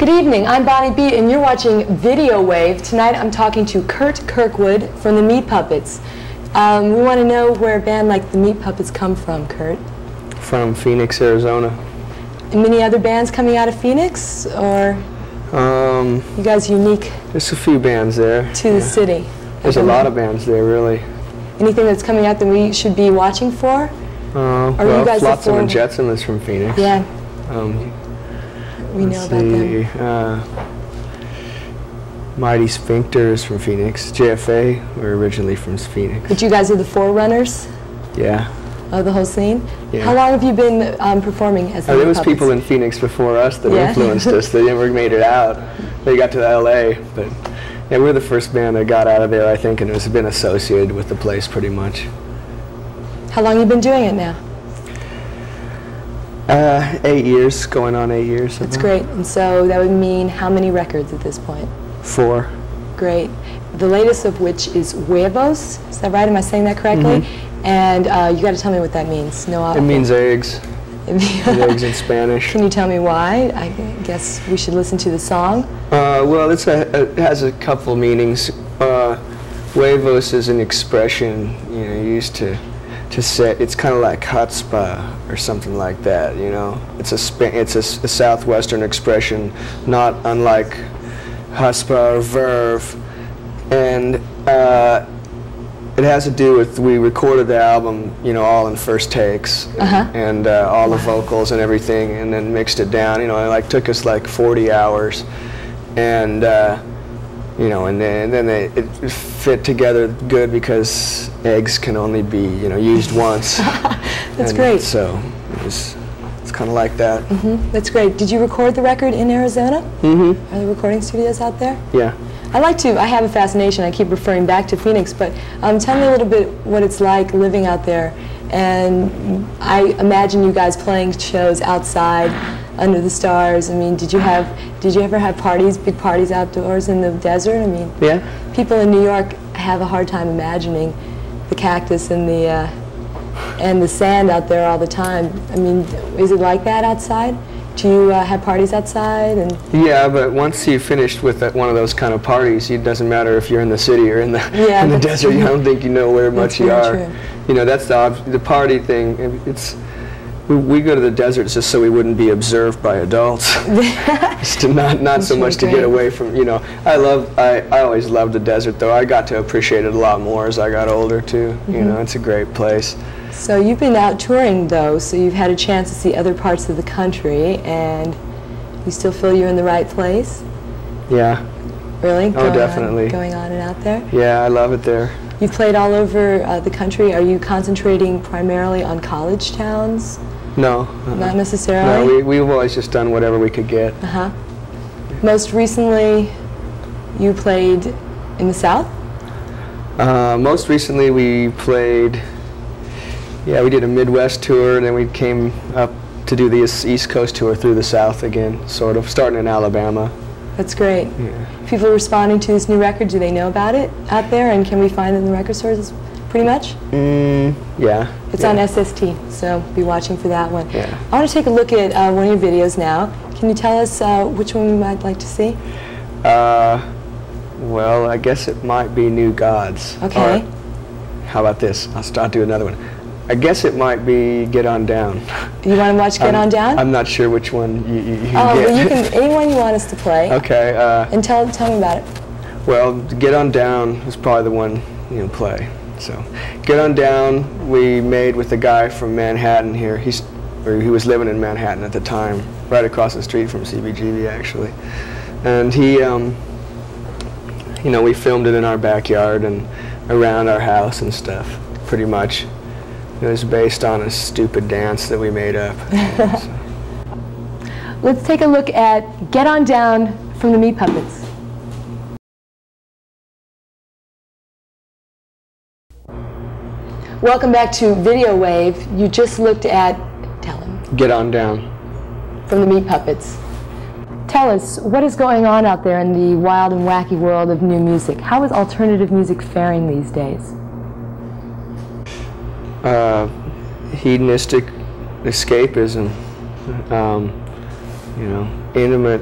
Good evening, I'm Bonnie B, and you're watching Videowave. Tonight I'm talking to Curt Kirkwood from the Meat Puppets. Um, we want to know where a band like the Meat Puppets come from, Curt. From Phoenix, Arizona. And many other bands coming out of Phoenix, or Um, you guys unique there's a few bands there. to the city? There's a lot of bands there, really. Anything that's coming out that we should be watching for? Uh, well, Flotsam and Jetsam is from Phoenix. Yeah, Um, we know let's about them. see, uh, Mighty Sphincters from Phoenix. JFA were originally from Phoenix. But you guys are the forerunners Yeah. of the whole scene? Yeah. How long have you been um, performing as Uh, there was Puppets? people in Phoenix before us that Yeah. influenced us. They never made it out. They got to LA, but yeah, we were the first band that got out of there, I think, and it's been associated with the place pretty much. How long you been doing it now? Uh, eight years, going on eight years. That's about. great. And so that would mean how many records at this point? Four. Great. The latest of which is Huevos. Is that right? Am I saying that correctly? And uh, you got to tell me what that means. No, Mm-hmm. It means eggs. means eggs in Spanish. Can you tell me why? I guess we should listen to the song. Uh, well, it's a, it has a couple meanings. Uh, huevos is an expression, you know, used to to say it's kind of like chutzpah or something like that. You know, it's a it's a, southwestern expression, not unlike chutzpah or verve, and. Uh, it has to do with we recorded the album, you know, all in first takes, Uh-huh. and uh, all the vocals and everything, and then mixed it down. You know, it like took us like 40 hours, and uh, you know, and then, and then they, it fit together good because eggs can only be you know used once. That's And great. So it was, it's kind of like that. That's great. Did you record the record in Arizona? Mm-hmm. Are there recording studios out there? Yeah. I like to, I have a fascination, I keep referring back to Phoenix, but um, tell me a little bit what it's like living out there. And I imagine you guys playing shows outside under the stars. I mean, did you have, did you ever have parties, big parties outdoors in the desert? I mean, Yeah. people in New York have a hard time imagining the cactus and the, uh, and the sand out there all the time. I mean, is it like that outside? Do you uh, have parties outside? And Yeah, but once you finished with that, one of those kind of parties, it doesn't matter if you're in the city or in the Yeah, in the desert. I don't think you know where much you are. true. You know, that's the the party thing. It's we, we go to the desert just so we wouldn't be observed by adults. just to not not so much to get away from. You know, I love I, I always loved the desert though. I got to appreciate it a lot more as I got older too. Mm-hmm. You know, it's a great place. So you've been out touring though, so you've had a chance to see other parts of the country, and you still feel you're in the right place? Yeah, Really? Going on- definitely. going on and out there? yeah, I love it there. You've played all over uh, the country. Are you concentrating primarily on college towns? No, uh-uh. Not no, necessarily? we we've always just done whatever we could get. Uh-huh. Most recently, you played in the South? Uh, most recently, we played. Yeah, we did a Midwest tour, and then we came up to do the East East Coast tour through the South again, sort of, starting in Alabama. That's great. Yeah. People responding to this new record, do they know about it out there, and can we find it in the record stores pretty much? Mm, yeah. It's yeah. on SST, so be watching for that one. Yeah. I want to take a look at uh, one of your videos now. Can you tell us uh, which one we might like to see? Uh, well, I guess it might be New Gods. Okay. Or, how about this? I'll start do another one. I guess it might be Get On Down. You want to watch Get I'm- On Down? I'm not sure which one you, you, you oh, get. well, you can anyone you want us to play, okay. Uh, and tell tell me about it. Well, Get On Down is probably the one you know play. So, Get On Down we made with a guy from Manhattan here. He's or he was living in Manhattan at the time, right across the street from CBGB actually. And he, um, you know, we filmed it in our backyard and around our house and stuff, pretty much. It was based on a stupid dance that we made up. So, Let's take a look at Get On Down from the Meat Puppets. Welcome back to Videowave. You just looked at, tell him, Get On Down. from the Meat Puppets. Tell us, what is going on out there in the wild and wacky world of new music? How is alternative music faring these days? uh, hedonistic escapism, um, you know, intimate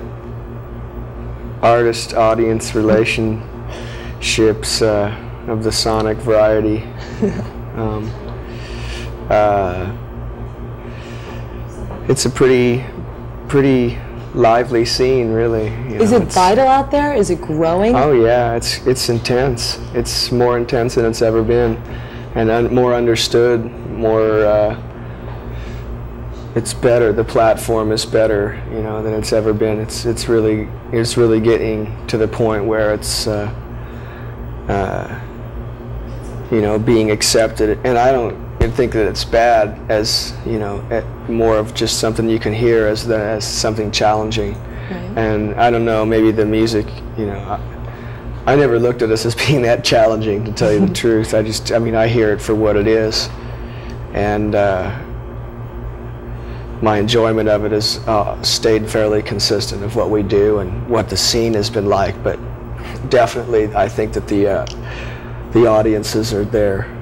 artist-audience relationships uh, of the sonic variety. um, uh, it's a pretty, pretty lively scene, really. you Is know, it vital out there? Is it growing? Oh yeah, it's it's intense. It's more intense than it's ever been, and un- more understood. More. Uh, it's better. The platform is better, you know, than it's ever been. It's it's really it's really getting to the point where it's. Uh, uh, you know, being accepted, and I don't think that it's bad as you know, eh, more of just something you can hear as than as something challenging. Right. And I don't know, maybe the music, you know, I, I never looked at us as being that challenging, to tell you the truth. I just, I mean, I hear it for what it is. And uh, my enjoyment of it has uh, stayed fairly consistent of what we do and what the scene has been like. But definitely, I think that the, uh, the audiences are there.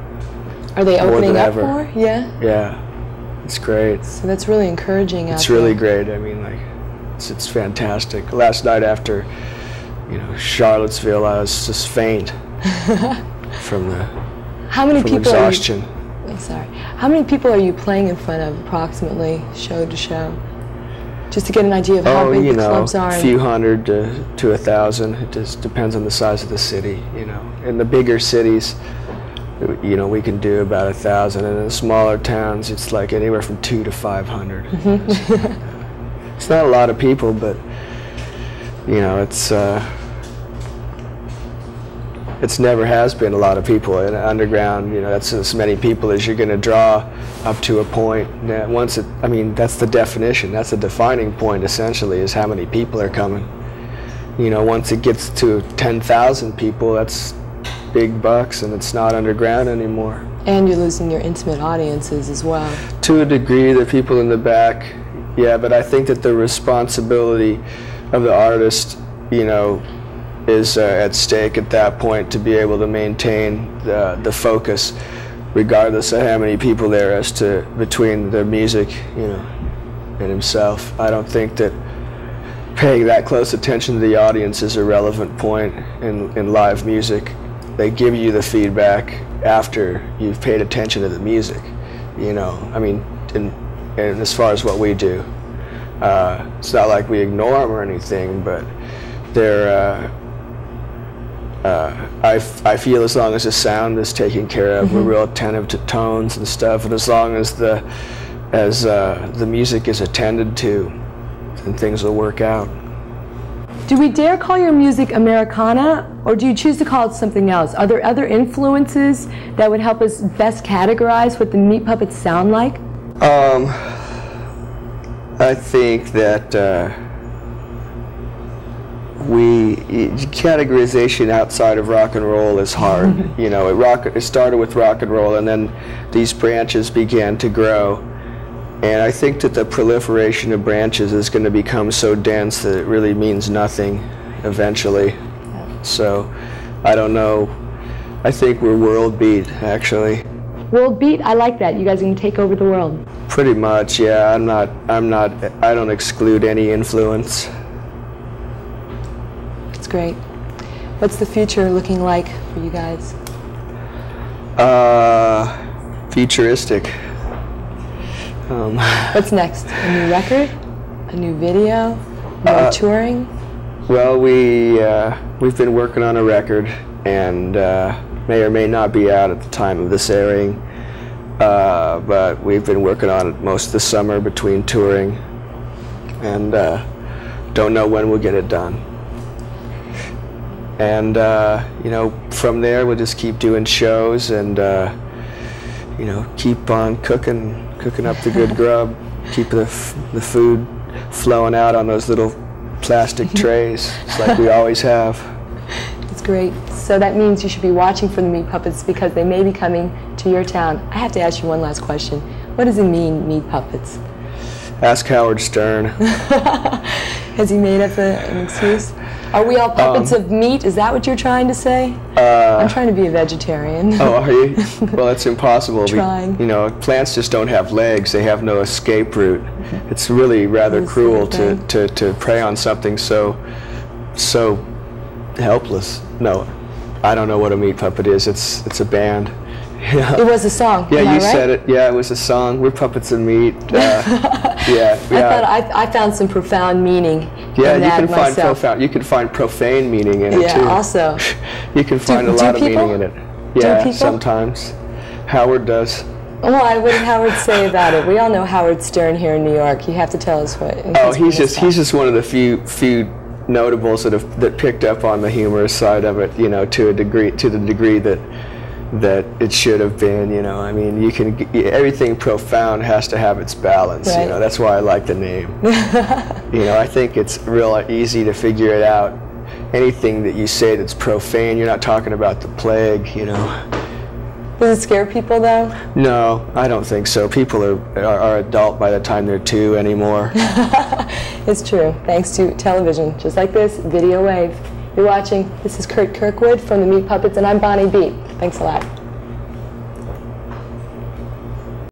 Are they opening up ever. more? Yeah. Yeah, it's great. So that's really encouraging. It's really there. great. I mean, like, it's, it's fantastic. Last night after, you know, Charlottesville, I was just faint from the How many from people? Are you, exhaustion. sorry. How many people are you playing in front of approximately, show to show? Just to get an idea of how Oh, big you the know, clubs are. a few hundred to, to a thousand. It just depends on the size of the city. You know, in the bigger cities, you know, we can do about a thousand, and in the smaller towns, it's like anywhere from two to five hundred. it's not a lot of people, but you know, it's uh, it's never has been a lot of people in underground. You know, that's as many people as you're going to draw up to a point. That once it, I mean, that's the definition. That's the defining point essentially is how many people are coming. You know, once it gets to 10,000 people, that's big bucks, and it's not underground anymore. and you're losing your intimate audiences as well. To a degree, the people in the back, yeah, but I think that the responsibility of the artist, you know, is uh, at stake at that point to be able to maintain the, the focus, regardless of how many people there as to between the music, you know, and himself. I don't think that paying that close attention to the audience is a relevant point in, in live music. They give you the feedback after you've paid attention to the music. You know, I mean, in, in as far as what we do, uh, it's not like we ignore them or anything, but they're. Uh, uh, I, f- I feel as long as the sound is taken care of, we're real attentive to tones and stuff, and as long as the as uh, the music is attended to, then things will work out. Do we dare call your music Americana, or do you choose to call it something else? Are there other influences that would help us best categorize what the Meat Puppets sound like? Um, I think that uh, we categorization outside of rock and roll is hard. you know, it rock it started with rock and roll, and then these branches began to grow. And I think that the proliferation of branches is going to become so dense that it really means nothing eventually. So, I don't know. I think we're world beat, actually. World Beat, I like that. You guys can take over the world. Pretty much, yeah. I'm not. I'm not. I don't exclude any influence. Great. What's the future looking like for you guys? Uh, futuristic. Um, What's next? A new record? A new video? More Uh, touring? well, we uh, we've been working on a record, and uh, may or may not be out at the time of this airing. Uh, but we've been working on it most of the summer between touring, and uh, don't know when we'll get it done. And uh, you know, from there we'll just keep doing shows and uh, you know keep on cooking, cooking up the good grub, keep the f- the food flowing out on those little plastic trays, just like we always have. It's great. So that means you should be watching for the Meat Puppets because they may be coming to your town. I have to ask you one last question. What does it mean, Meat Puppets? Ask Howard Stern. Has he made up a, an excuse? Are we all puppets Um, of meat? Is that what you're trying to say? Uh, I'm trying to be a vegetarian. Oh, are you? Well, it's impossible. Trying. You know, plants just don't have legs. They have no escape route. It's really rather That's cruel to, to, to prey on something so so helpless. No, I don't know what a meat puppet is. It's it's a band. Yeah. It was a song. Yeah, you right? said it. Yeah, it was a song. We're puppets of meat. Uh, yeah, I yeah. thought I, I found some profound meaning yeah, you can find myself. profound. You can find profane meaning in it Yeah, too. also. You can find a lot of people? meaning in it. Yeah, sometimes. Howard does. Why? What did Howard say about it? We all know Howard Stern here in New York. You have to tell us what. Oh, he's just he's just one of the few few notables that have that picked up on the humorous side of it. You know, to a degree to the degree that that it should have been. You know, I mean, you can everything profound has to have its balance. Right. You know, that's why I like the name. you know, I think it's real easy to figure it out. Anything that you say that's profane, you're not talking about the plague. You know. Does it scare people though? No, I don't think so. People are, are, are adult by the time they're two anymore. It's true. Thanks to television, just like this, Videowave. You're watching. This is Curt Kirkwood from the Meat Puppets, and I'm Bonnie Beat. Thanks a lot.